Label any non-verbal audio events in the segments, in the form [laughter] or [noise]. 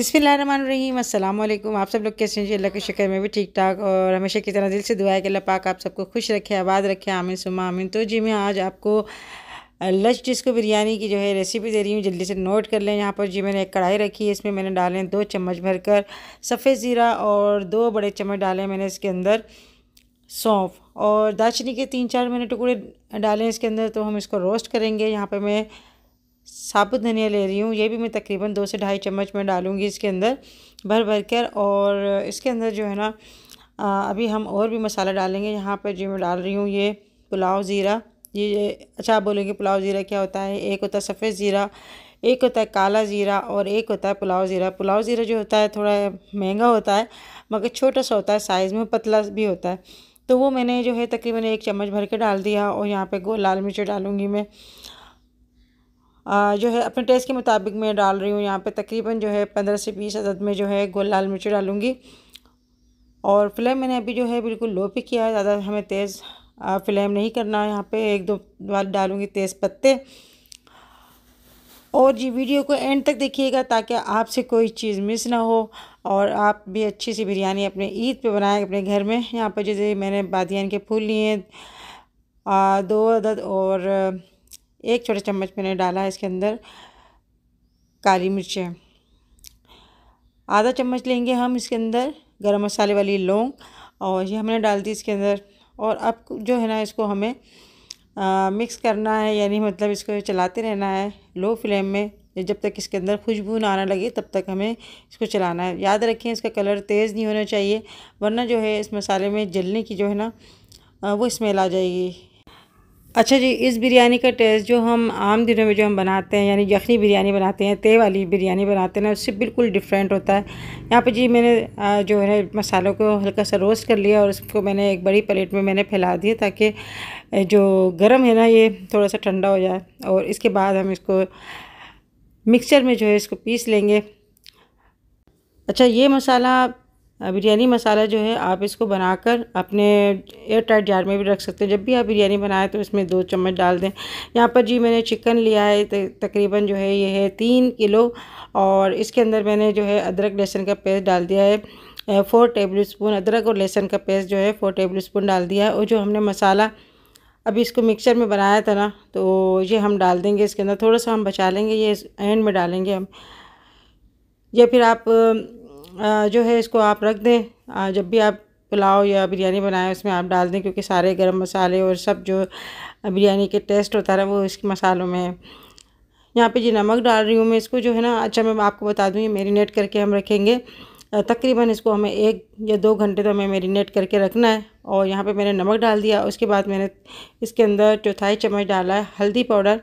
अस्सलाम वालेकुम आप सब लोग कैसे हैं? अल्लाह के शुक्र में भी ठीक ठाक और हमेशा की तरह दिल से दुआ है कि अल्लाह पाक आप सबको खुश रखे, आबाद रखे। आमिन सुमा आमिन। तो जी, मैं आज आपको लंच डिस्को बिरयानी की जो है रेसिपी दे रही हूँ, जल्दी से नोट कर लें। यहाँ पर जी, मैंने एक कढ़ाई रखी है, इसमें मैंने डाले दो चम्मच भरकर सफ़ेद ज़ीरा और दो बड़े चम्मच डाले मैंने इसके अंदर सौंफ और दालचीनी के तीन चार मैंने टुकड़े डाले इसके अंदर तो हम इसको रोस्ट करेंगे। यहाँ पर मैं साबुत धनिया ले रही हूँ। ये भी मैं तकरीबन दो से ढाई चम्मच में डालूँगी इसके अंदर, भर भर कर। और इसके अंदर जो है ना अभी हम और भी मसाला डालेंगे। यहाँ पर जो मैं डाल रही हूँ ये पुलाव ज़ीरा। ये अच्छा आप बोलेंगे पुलाव ज़ीरा क्या होता है? एक होता है सफ़ेद ज़ीरा, एक होता है काला ज़ीरा और एक होता है पुलाव ज़ीरा। पुलाव ज़ीरा जो होता है, थोड़ा महँगा होता है, मगर छोटा सा होता है, साइज़ में पतला भी होता है। तो वो मैंने जो है तकरीबन एक चम्मच भर के डाल दिया और यहाँ पे गोल लाल मिर्च डालूँगी मैं। जो है, अपने टेस्ट के मुताबिक मैं डाल रही हूँ यहाँ पे तकरीबन जो है पंद्रह से बीस अदद में जो है गोल लाल मिर्च डालूँगी। और फ्लेम मैंने अभी जो है बिल्कुल लो पे किया है, ज़्यादा हमें तेज़ फ्लेम नहीं करना यहाँ पे। एक दो बार डालूँगी तेज़ पत्ते। और जी, वीडियो को एंड तक देखिएगा ताकि आपसे कोई चीज़ मिस ना हो। और आप भी अच्छी सी बिरयानी अपने ईद पे बनाएँ, अपने घर में। यहाँ पर जैसे मैंने बादियान के फूल लिए दो अदद और एक छोटा चम्मच मैंने डाला है इसके अंदर काली मिर्चें। आधा चम्मच लेंगे हम इसके अंदर गरम मसाले वाली लौंग और ये हमने डाल दी इसके अंदर। और अब जो है ना इसको हमें आ, मिक्स करना है यानी मतलब इसको चलाते रहना है लो फ्लेम में। जब तक इसके अंदर खुशबू ना आने लगे तब तक हमें इसको चलाना है। याद रखें इसका कलर तेज़ नहीं होना चाहिए वरना जो है इस मसाले में जलने की जो है ना वो स्मेल आ जाएगी। अच्छा जी, इस बिरयानी का टेस्ट जो हम आम दिनों में जो हम बनाते हैं, यानी यखनी बिरयानी बनाते हैं ते वाली बिरयानी बनाते हैं ना, उससे बिल्कुल डिफरेंट होता है। यहाँ पर जी मैंने जो है मसालों को हल्का सा रोस्ट कर लिया और उसको मैंने एक बड़ी प्लेट में मैंने फैला दिया ताकि जो गर्म है ना, ये थोड़ा सा ठंडा हो जाए। और इसके बाद हम इसको मिक्सचर में जो है इसको पीस लेंगे। अच्छा ये मसाला बिरयानी मसाला जो है, आप इसको बनाकर अपने एयर टाइट जार में भी रख सकते हैं। जब भी आप बिरयानी बनाएँ तो इसमें दो चम्मच डाल दें। यहाँ पर जी मैंने चिकन लिया है तकरीबन जो है, ये है तीन किलो। और इसके अंदर मैंने जो है, अदरक, लहसुन का पेस्ट डाल दिया है। फ़ोर टेबल स्पून अदरक और लहसुन का पेस्ट जो है, फ़ोर टेबल स्पून डाल दिया है। और जो हमने मसाला अभी इसको मिक्सर में बनाया था ना तो ये हम डाल देंगे इसके अंदर। थोड़ा सा हम बचा लेंगे, ये एंड में डालेंगे हम। या फिर आप जो है इसको आप रख दें। जब भी आप पुलाव या बिरयानी बनाएँ, उसमें आप डाल दें, क्योंकि सारे गरम मसाले और सब जो बिरयानी के टेस्ट होता है वो इसके मसालों में यहाँ पे जी नमक डाल रही हूँ मैं इसको, जो है ना अच्छा मैं आपको बता दूँ, ये मेरीनेट करके हम रखेंगे। तकरीबन इसको हमें एक या दो घंटे तो हमें मेरीनेट करके रखना है। और यहाँ पे मैंने नमक डाल दिया, उसके बाद मैंने इसके अंदर चौथाई चम्मच डाला है, हल्दी पाउडर।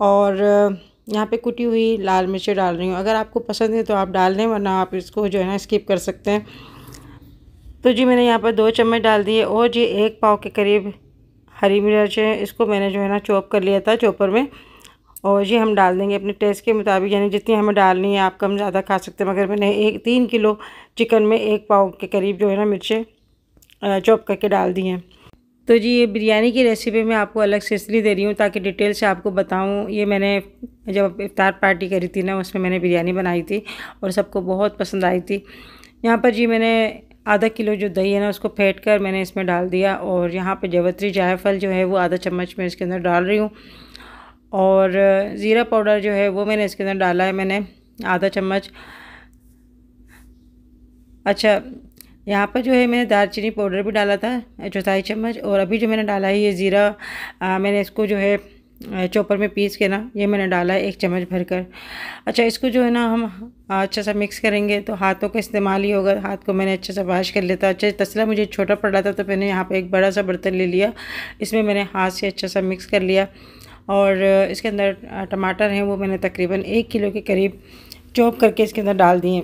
और यहाँ पे कुटी हुई लाल मिर्ची डाल रही हूँ। अगर आपको पसंद है तो आप डाल दें, वरना आप इसको जो है ना स्किप कर सकते हैं। तो जी मैंने यहाँ पर दो चम्मच डाल दिए और जी एक पाव के करीब हरी मिर्च है। इसको मैंने जो है ना चॉप कर लिया था चॉपर में। और ये हम डाल देंगे अपने टेस्ट के मुताबिक, यानी जितनी हमें डालनी है, आप कम ज़्यादा खा सकते हैं। मगर मैंने एक, तीन किलो चिकन में एक पाव के करीब जो है ना मिर्चें चॉप करके डाल दी हैं। तो जी, ये बिरयानी की रेसिपी मैं आपको अलग से इसलिए दे रही हूँ ताकि डिटेल से आपको बताऊँ। ये मैंने, जब इफ्तार पार्टी करी थी ना, उसमें मैंने बिरयानी बनाई थी और सबको बहुत पसंद आई थी। यहाँ पर जी, मैंने आधा किलो जो दही है ना, उसको फेंट कर मैंने इसमें डाल दिया और यहाँ पर जवत्री जायफल जो है, वो आधा चम्मच मैं इसके अंदर डाल रही हूँ और ज़ीरा पाउडर जो है, वो मैंने इसके अंदर डाला है मैंने आधा चम्मच। अच्छा यहाँ पर जो है मैंने दालचीनी पाउडर भी डाला था, चौथाई चम्मच, और अभी जो मैंने डाला है ये ज़ीरा मैंने इसको जो है चॉपर में पीस के ना, ये मैंने डाला है एक चम्मच भरकर। अच्छा इसको जो है ना हम अच्छा सा मिक्स करेंगे तो हाथों का इस्तेमाल ही होगा, हाथ को मैंने अच्छा सा वाश कर लेता अच्छा तसला मुझे छोटा पड़ रहा था तो मैंने यहाँ पर एक बड़ा सा बर्तन ले लिया, इसमें मैंने हाथ से अच्छा सा मिक्स कर लिया। और इसके अंदर टमाटर हैं वो मैंने तकरीबन एक किलो के करीब चॉप करके इसके अंदर डाल दिए।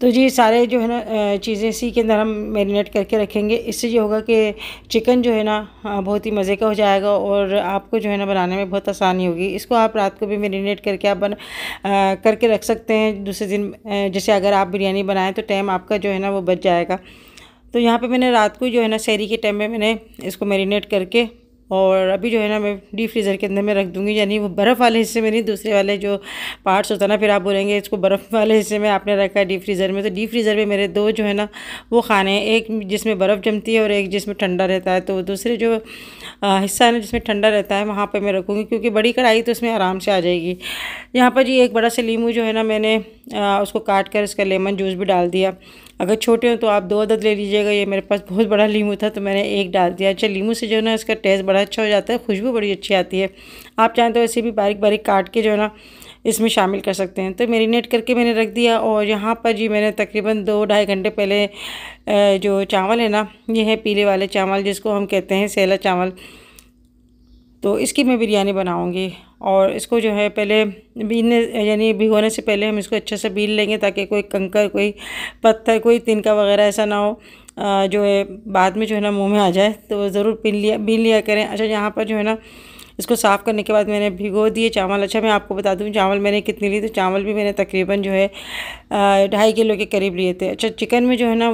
तो जी, सारे जो है ना चीज़ें इसी के अंदर हम मैरिनेट करके रखेंगे। इससे ये होगा कि चिकन जो है ना बहुत ही मज़े का हो जाएगा और आपको जो है ना बनाने में बहुत आसानी होगी। इसको आप रात को भी मैरिनेट करके आप बन करके रख सकते हैं। दूसरे दिन जैसे अगर आप बिरयानी बनाएँ तो टाइम आपका जो है ना वो बच जाएगा। तो यहाँ पे मैंने रात को जो है ना, शहरी के टाइम में मैंने इसको मैरिनेट करके और अभी जो है ना मैं डीप फ्रीज़र के अंदर में रख दूँगी, यानी वो बर्फ़ वाले हिस्से में नहीं, दूसरे वाले जो पार्ट्स होता है ना, फिर आप बोलेंगे इसको बर्फ़ वाले हिस्से में आपने रखा है डीप फ्रीज़र में। तो डीप फ्रीज़र में मेरे दो जो है ना, वो खाने हैं। एक जिसमें बर्फ़ जमती है और एक जिसमें ठंडा रहता है। तो दूसरे जो हिस्सा है ना, जिसमें ठंडा रहता है, वहाँ पर मैं रखूँगी, क्योंकि बड़ी कढ़ाई तो उसमें आराम से आ जाएगी। यहाँ पर जी एक बड़ा सा लीमू जो है ना मैंने उसको काट कर इसका लेमन जूस भी डाल दिया। अगर छोटे हो तो आप दो अदद ले लीजिएगा। ये मेरे पास बहुत बड़ा लीमू था तो मैंने एक डाल दिया। अच्छा लीमू से जो है ना, इसका टेस्ट बड़ा अच्छा हो जाता है, खुशबू बड़ी अच्छी आती है। आप चाहें तो ऐसे भी बारीक बारीक काट के जो है ना, इसमें शामिल कर सकते हैं। तो मेरीनेट करके मैंने रख दिया और यहाँ पर जी मैंने तकरीबन दो ढाई घंटे पहले जो चावल है ना, ये है पीले वाले चावल, जिसको हम कहते हैं सेला चावल। तो इसकी मैं बिरयानी बनाऊँगी और इसको जो है पहले बीनने, यानी भिगोने से पहले हम इसको अच्छे से बीन लेंगे ताकि कोई कंकर, कोई पत्थर कोई तिनका वगैरह ऐसा ना हो जो है बाद में जो है ना मुँह में आ जाए तो ज़रूर बीन लिया बीन लिया करें। अच्छा यहाँ पर जो है ना इसको साफ़ करने के बाद मैंने भिगो दिए चावल। अच्छा मैं आपको बता दूँ, चावल मैंने कितने लिए तो चावल भी मैंने तकरीबन जो है ढाई किलो के करीब लिए थे। अच्छा चिकन में जो है ना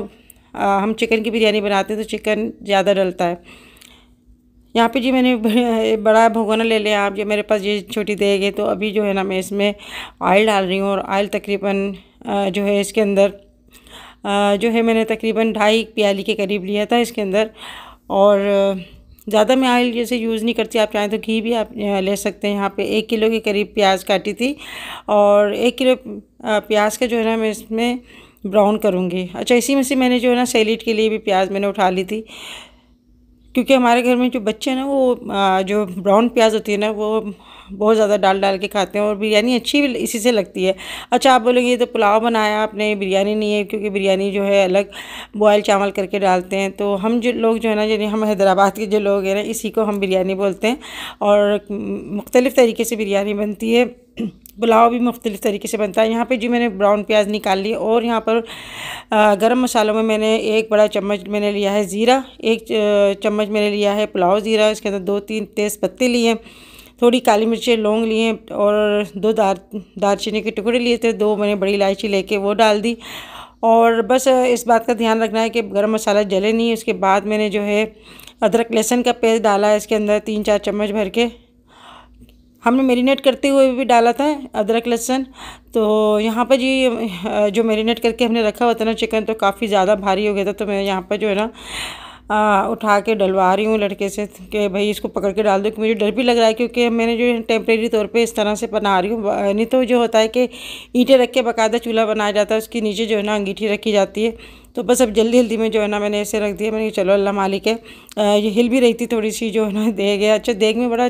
हम चिकन की बिरयानी बनाते हैं तो चिकन ज़्यादा डलता है। यहाँ पे जी मैंने [laughs] बड़ा भगोना ले लिया, आप जो मेरे पास ये छोटी देग है तो अभी जो है ना मैं इसमें ऑयल डाल रही हूँ और ऑयल तकरीबन जो है इसके अंदर जो है मैंने तकरीबन ढाई प्याली के करीब लिया था इसके अंदर। और ज़्यादा मैं ऑयल जैसे यूज़ नहीं करती, आप चाहें तो घी भी आप ले सकते हैं। यहाँ पे एक किलो के करीब प्याज काटी थी और एक किलो प्याज का जो है ना मैं इसमें ब्राउन करूँगी। अच्छा इसी में से मैंने जो है ना सैलीड के लिए भी प्याज मैंने उठा ली थी। क्योंकि हमारे घर में जो बच्चे हैं ना, वो जो ब्राउन प्याज होती है ना, वो बहुत ज़्यादा डाल डाल के खाते हैं और बिरयानी अच्छी भी इसी से लगती है। अच्छा आप बोलेंगे, ये तो पुलाव बनाया आपने, बिरयानी नहीं है, क्योंकि बिरयानी जो है अलग बॉयल चावल करके डालते हैं। तो हम जो लोग जो है ना, यानी हम हैदराबाद के जो लोग हैं ना, इसी को हम बिरयानी बोलते हैं और मुख्तलिफ़ तरीके से बिरयानी बनती है। पुलाव भी मुख्तलिफ़ तरीके से बनता है। यहाँ पे जी मैंने ब्राउन प्याज निकाल ली और यहाँ पर गरम मसालों में मैंने एक बड़ा चम्मच मैंने लिया है ज़ीरा, एक चम्मच मैंने लिया है पुलाव ज़ीरा, इसके अंदर दो तीन तेज़ पत्ते लिए, थोड़ी काली मिर्चें, लौंग लिए और दो दार, दारचीनी के टुकड़े लिए थे, दो मैंने बड़ी इलायची लेके वो डाल दी। और बस इस बात का ध्यान रखना है कि गरम मसाला जले नहीं, उसके बाद मैंने जो है अदरक लहसुन का पेस्ट डाला है, इसके अंदर तीन चार चम्मच भर के हमने मेरीनेट करते हुए भी डाला था अदरक लहसुन। तो यहाँ पर जी जो मेरीनेट करके हमने रखा हुआ था ना चिकन तो काफ़ी ज़्यादा भारी हो गया था। तो मैं यहाँ पर जो है ना आ, उठा के डलवा रही हूँ लड़के से कि भाई इसको पकड़ के डाल दो मुझे डर भी लग रहा है क्योंकि मैंने जो टेम्प्रेरी तौर पे इस तरह से बना रही हूँ। नहीं तो जो होता है कि ईंटें रख के बाकायदा चूल्हा बनाया जाता है उसके नीचे जो है ना अंगीठी रखी जाती है। तो बस अब जल्दी जल्दी में जो है ना मैंने ऐसे रख दिया। मैंने चलो अल्लाह मालिक है। ये हिल भी रही थी थोड़ी सी जो है ना देग है अच्छा देग में बड़ा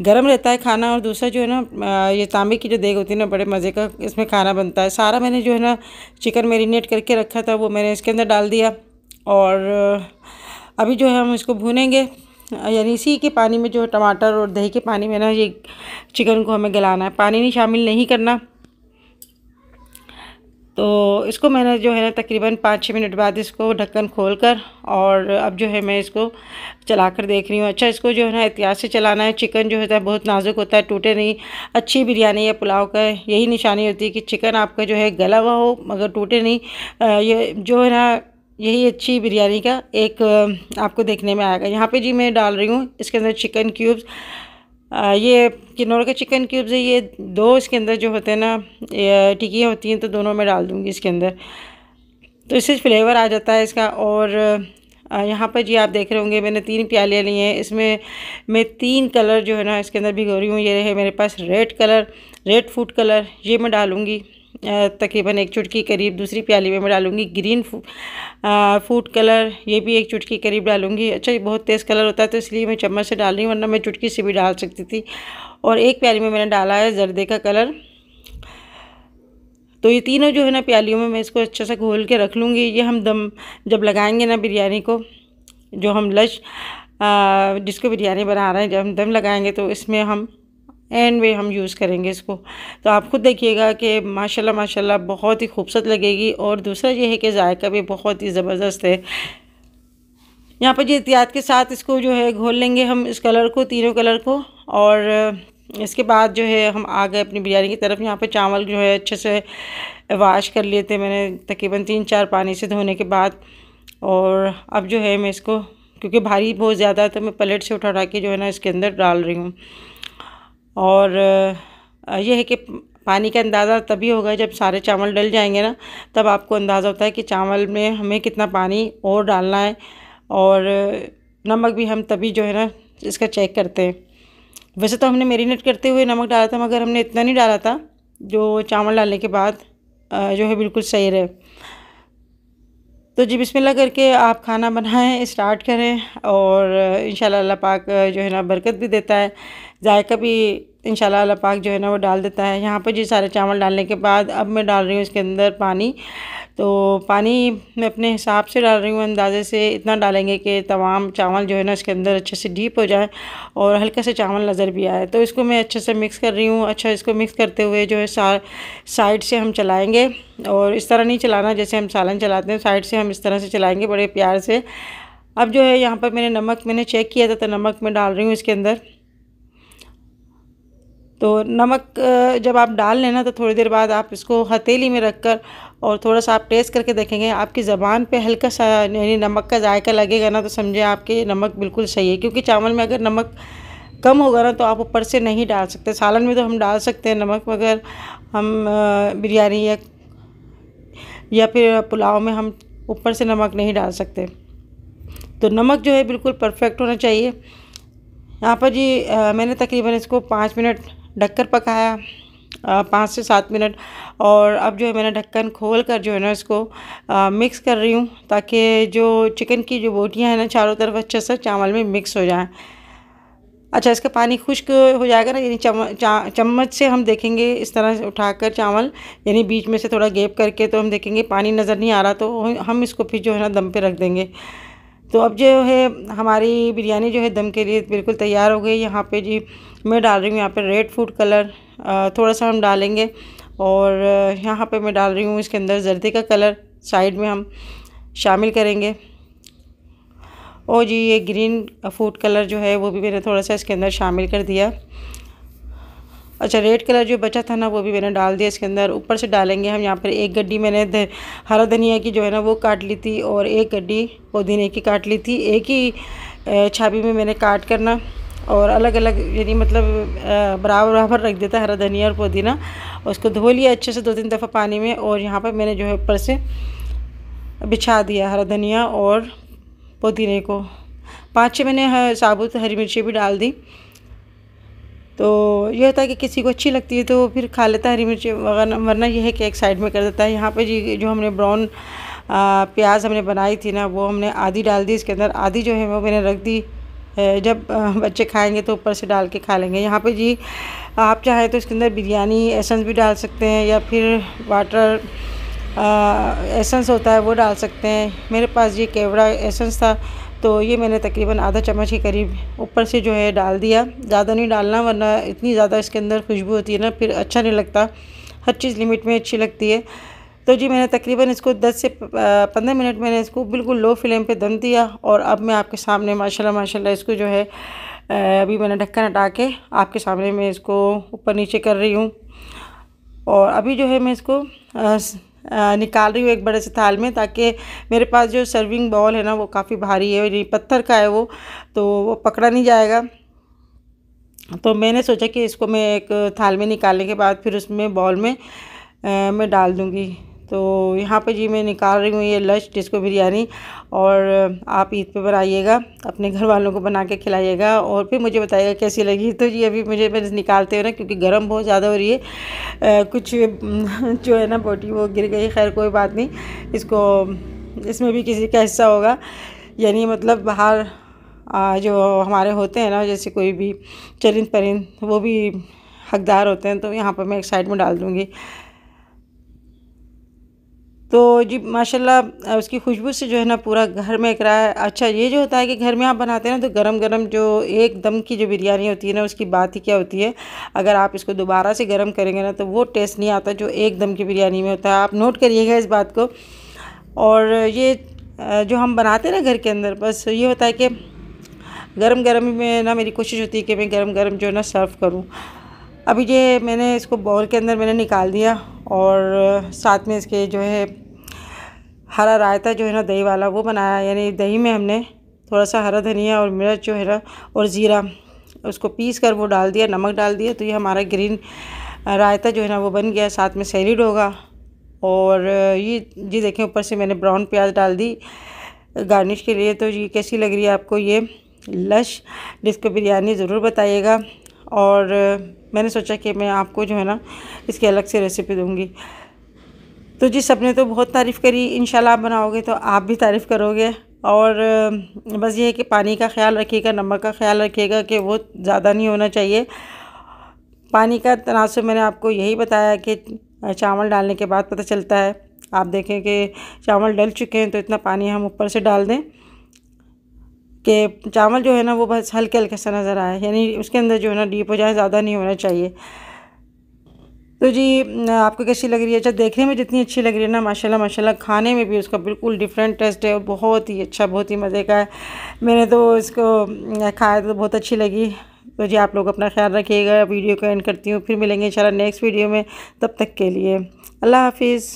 गर्म रहता है खाना और दूसरा जो है ना ये तांबे की जो देग होती है ना, बड़े मज़े का इसमें खाना बनता है। सारा मैंने जो है ना चिकन मेरीनेट करके रखा था, वो मैंने इसके अंदर डाल दिया। और अभी जो है हम इसको भूनेंगे। यानी इसी के पानी में जो टमाटर और दही के पानी में ना ये चिकन को हमें गलाना है। पानी नहीं शामिल नहीं करना। तो इसको मैंने जो है ना तकरीबन पाँच छः मिनट बाद इसको ढक्कन खोल कर और अब जो है मैं इसको चला कर देख रही हूँ। अच्छा इसको जो है ना एहतियात से चलाना है। चिकन जो होता है बहुत नाजुक होता है, टूटे नहीं। अच्छी बिरयानी या पुलाव का यही निशानी होती है कि चिकन आपका जो है गला हुआ हो, मगर टूटे नहीं। ये जो है ना यही अच्छी बिरयानी का एक आपको देखने में आएगा। यहाँ पे जी मैं डाल रही हूँ, इसके अंदर चिकन क्यूब्स ये किन्नौर के चिकन क्यूब्स है, ये दो इसके अंदर जो होते हैं ना टिकियाँ होती हैं तो दोनों में डाल दूँगी इसके अंदर। तो इससे फ्लेवर आ जाता है इसका, और यहाँ पर जी आप देख रहे होंगे, मैंने तीन प्यालियाँ ली हैं। इसमें मैं तीन कलर जो है ना, इसके अंदर भिगो रही हूँ। ये रहे मेरे पास red colour, red food colour, ये मैं डालूँगी। तकरीबन एक चुटकी करीब दूसरी प्याली में मैं डालूँगी ग्रीन फ़ूड कलर, ये भी एक चुटकी करीब डालूँगी। अच्छा ये बहुत तेज़ कलर होता है तो इसलिए मैं चम्मच से डाल रही हूँ, वरना मैं चुटकी से भी डाल सकती थी। और एक प्याली में मैंने डाला है जर्दे का कलर। तो ये तीनों जो है ना प्यालियों में मैं इसको अच्छे से घोल के रख लूँगी। ये हम दम, जब लगाएँगे ना बिरयानी को, जो हम लश जिसको बिरयानी बना रहे हैं, जब हम दम लगाएँगे तो इसमें हम एंड वे हम यूज़ करेंगे इसको। तो आप खुद देखिएगा कि माशाल्लाह माशाल्लाह बहुत ही खूबसूरत लगेगी। और दूसरा ये है कि जायका भी बहुत ही ज़बरदस्त है। यहाँ पर जी एहतियात के साथ इसको जो है घोल लेंगे हम इस कलर को, तीनों कलर को। और इसके बाद जो है हम आ गए अपनी बिरयानी की तरफ़। यहाँ पे चावल जो है अच्छे से वाश कर लिए थे मैंने तकरीबन तीन चार पानी से धोने के बाद। और अब जो है मैं इसको, क्योंकि भारी बहुत ज़्यादा है तो मैं प्लेट से उठा उठा के जो है ना इसके अंदर डाल रही हूँ। और यह है कि पानी का अंदाज़ा तभी होगा जब सारे चावल डल जाएँगे ना, तब आपको अंदाज़ा होता है कि चावल में हमें कितना पानी और डालना है और, नमक भी हम तभी जो है ना, इसका चेक करते हैं। वैसे तो हमने मेरीनेट करते हुए नमक डाला था, मगर हमने इतना नहीं डाला था, जो चावल डालने के बाद जो है बिल्कुल सही रहे। तो जी, बिस्मिल्लाह करके आप खाना बनाएँ, स्टार्ट करें और इन अल्लाह पाक, जो है ना, बरकत भी देता है। जायका भी इन पाक जो है ना वो डाल देता है। यहाँ पर जी सारे चावल डालने के बाद अब मैं डाल रही हूँ इसके अंदर पानी। तो पानी मैं अपने हिसाब से डाल रही हूँ, अंदाज़े से इतना डालेंगे कि तमाम चावल जो है ना इसके अंदर अच्छे से डीप हो जाए और हल्के से चावल नज़र भी आए। तो इसको मैं अच्छे से मिक्स कर रही हूँ। अच्छा इसको मिक्स करते हुए जो है साइड से हम चलाएँगे और इस तरह नहीं चलाना जैसे हम सालन चलाते हैं, साइड से हम इस तरह से चलाएँगे बड़े प्यार से। अब जो है यहाँ पर मैंने नमक मैंने चेक किया था तो नमक मैं डाल रही हूँ इसके अंदर। तो नमक जब आप डाल लेना तो थोड़ी देर बाद आप इसको हथेली में रख कर और थोड़ा सा आप टेस्ट करके देखेंगे आपकी ज़बान पे हल्का सा यानी नमक का जायका लगेगा ना तो समझे आपके नमक बिल्कुल सही है। क्योंकि चावल में अगर नमक कम होगा ना तो आप ऊपर से नहीं डाल सकते। सालन में तो हम डाल सकते हैं नमक मगर हम बिरयानी या या फिर पुलाव में हम ऊपर से नमक नहीं डाल सकते। तो नमक जो है बिल्कुल परफेक्ट होना चाहिए। यहाँ पर जी आ, मैंने तकरीबन इसको पाँच मिनट ढककर पकाया पाँच से सात मिनट। और अब जो है मैंने ढक्कन खोल कर जो है ना इसको आ, मिक्स कर रही हूँ ताकि जो चिकन की जो बोटियाँ हैं ना चारों तरफ़ अच्छे से चावल में मिक्स हो जाए। अच्छा इसका पानी खुश्क हो जाएगा ना यानी चम्मच चम्मच से हम देखेंगे इस तरह से उठाकर चावल यानी बीच में से थोड़ा गेप करके तो हम देखेंगे पानी नज़र नहीं आ रहा तो हम इसको फिर जो है ना दम पे रख देंगे। तो अब जो है हमारी बिरयानी जो है दम के लिए बिल्कुल तैयार हो गई यहाँ पे जी मैं डाल रही हूँ यहाँ पे रेड फ़ूड कलर थोड़ा सा हम डालेंगे और यहाँ पे मैं डाल रही हूँ इसके अंदर जर्दी का कलर साइड में हम शामिल करेंगे। और जी, ये ग्रीन फ़ूड कलर जो है, वो भी मैंने थोड़ा सा इसके अंदर शामिल कर दिया। अच्छा रेड कलर जो बचा था ना, वो भी मैंने डाल दिया इसके अंदर। ऊपर से डालेंगे हम यहाँ पर एक गड्डी, मैंने हरा धनिया की जो है ना, वो काट ली थी और एक गड्डी, पुदीने की काट ली थी। एक ही छाबी में मैंने काट करना। और अलग अलग यानी मतलब बराबर बराबर रख देता हरा धनिया और पुदीना। और उसको धो लिया अच्छे से दो तीन दफ़ा पानी में और यहाँ पर मैंने जो है ऊपर से बिछा दिया हरा धनिया और पुदीने को। पाँच छः मैंने साबुत हरी मिर्ची भी डाल दी। तो ये होता है कि किसी को अच्छी लगती है तो फिर खा लेता है हरी मिर्ची, वरना यह है कि एक साइड में कर देता है। यहाँ पे जी, जो हमने ब्राउन प्याज हमने बनाई थी ना, वो हमने आधी डाल दी, इसके अंदर आधी जो है वो मैंने रख दी। जब बच्चे खाएँगे तो ऊपर से डाल के खा लेंगे। यहाँ पे जी, आप चाहें तो इसके अंदर बिरयानी, एसेंस भी डाल सकते हैं या फिर वाटर एसेंस होता है वो डाल सकते हैं। मेरे पास ये केवड़ा एसेंस था तो ये मैंने तकरीबन आधा चम्मच के करीब ऊपर से जो है डाल दिया। ज़्यादा नहीं डालना, वरना इतनी ज़्यादा इसके अंदर खुशबू होती है ना, फिर अच्छा नहीं लगता। हर चीज़ लिमिट में अच्छी लगती है। तो जी मैंने तकरीबन इसको 10 से 15 मिनट मैंने इसको बिल्कुल लो फ्लेम पे दम दिया और अब मैं आपके सामने माशाल्लाह माशाल्लाह इसको जो है अभी मैंने ढक्कन हटा के आपके सामने मैं इसको ऊपर नीचे कर रही हूँ। और अभी जो है मैं इसको निकाल रही हूँ एक बड़े से थाल में ताकि मेरे पास जो सर्विंग बॉल है ना वो काफ़ी भारी है पत्थर का है वो तो वो पकड़ा नहीं जाएगा। तो मैंने सोचा कि इसको मैं एक थाल में निकालने के बाद फिर उसमें बॉल में आ, मैं डाल दूँगी। तो यहाँ पे जी मैं निकाल रही हूँ ये लश डिस्को बिरयानी और आप ईद पे बनाइएगा अपने घर वालों को बना के खिलाइएगा और फिर मुझे बताइएगा कैसी लगी। तो जी अभी मुझे बस निकालते हो ना क्योंकि गर्म बहुत ज़्यादा हो रही है आ, कुछ [laughs] जो है ना बोटी वो गिर गई खैर कोई बात नहीं इसको इसमें भी किसी का हिस्सा होगा। यानी मतलब बाहर जो हमारे होते हैं ना जैसे कोई भी चरिंद परिंद वो भी हकदार होते हैं तो यहाँ पर मैं एक साइड में डाल दूँगी। तो जी, माशाल्लाह, उसकी खुशबू से जो है ना पूरा घर में एक रहा है। अच्छा ये जो होता है कि घर में आप बनाते हैं ना तो गरम गरम जो एक दम की जो बिरयानी होती है ना, उसकी बात ही क्या होती है? अगर आप इसको दोबारा से गर्म करेंगे ना तो वो टेस्ट नहीं आता जो एक दम की बिरयानी में होता है। आप नोट करिएगा इस बात को। और ये जो हम बनाते हैं ना घर के अंदर, बस ये होता है कि गर्म गर्म में ना मेरी कोशिश होती है कि मैं गर्म गर्म जो है ना सर्व करूँ। अभी ये मैंने इसको बॉल के अंदर मैंने निकाल दिया। और साथ में इसके जो है, हरा रायता जो है ना, दही वाला, वो बनाया। यानी दही में हमने थोड़ा सा हरा धनिया और मिर्च जो है ना, और ज़ीरा, उसको पीस कर वो डाल दिया, नमक डाल दिया। तो ये हमारा ग्रीन रायता जो है ना, वो बन गया। साथ में सैलिड होगा। और ये, जी देखें ऊपर से मैंने ब्राउन प्याज डाल दी गार्निश के लिए। तो ये कैसी लग रही है आपको ये? लश, जिसको बिरयानी ज़रूर बताइएगा। और मैंने सोचा कि मैं आपको जो है ना, इसकी अलग से रेसिपी दूँगी। तो जी, सबने तो बहुत तारीफ़ करी इन आप बनाओगे तो आप भी तारीफ़ करोगे। और बस ये है कि पानी का ख्याल रखिएगा, नमक का ख्याल रखिएगा कि वो ज़्यादा नहीं होना चाहिए। पानी का तनासब मैंने आपको यही बताया कि चावल डालने के बाद पता चलता है, आप देखें कि चावल डल चुके हैं तो इतना पानी हम ऊपर से डाल दें। कि चावल जो है ना वो बस हल्के हल्के सा नज़र आए, यानी उसके अंदर जो है ना डीप हो जाए, ज़्यादा नहीं होना चाहिए। तो जी, आपको कैसी लग रही है? अच्छा देखने में जितनी अच्छी लग रही है ना, माशाल्लाह माशाल्लाह, खाने में भी उसका बिल्कुल डिफरेंट टेस्ट है और बहुत ही अच्छा बहुत ही मज़े का है। मैंने तो इसको खाया तो बहुत अच्छी लगी। तो जी, आप लोग अपना ख्याल रखिएगा, वीडियो को एंड करती हूँ, फिर मिलेंगे इंशाल्लाह नेक्स्ट वीडियो में। तब तक के लिए, अल्लाह हाफिज़।